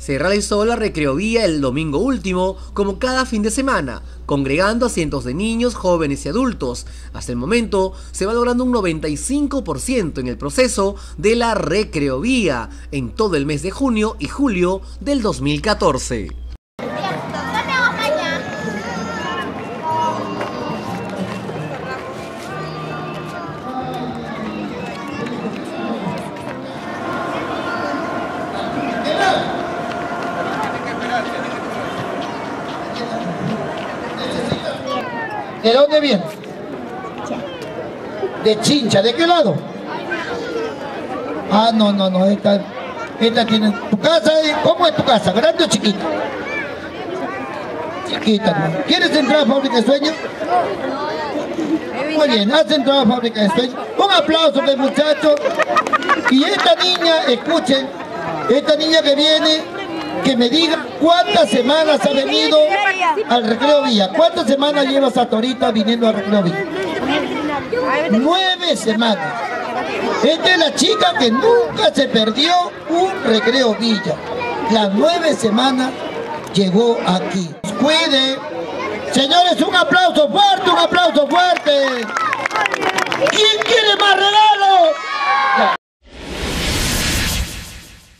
Se realizó la recreovía el domingo último, como cada fin de semana, congregando a cientos de niños, jóvenes y adultos. Hasta el momento se va logrando un 95% en el proceso de la recreovía en todo el mes de junio y julio del 2014. ¿De dónde viene? De Chincha. ¿De qué lado? Ah, no, no, no. Esta, esta tiene... ¿Tu casa? ¿Cómo es tu casa? ¿Grande o chiquita? Chiquita. ¿no? ¿Quieres entrar a Fábrica de Sueños? Muy bien, has entrado a Fábrica de Sueños. Un aplauso para el muchacho. Y esta niña, escuchen, esta niña que viene que me diga cuántas semanas ha venido al Recreo Villa. ¿Cuántas semanas llevas hasta ahorita viniendo al Recreo Villa? Nueve semanas. Esta es la chica que nunca se perdió un Recreo Villa. Las nueve semanas llegó aquí. Cuide. Señores, un aplauso fuerte, un aplauso fuerte. ¿Quién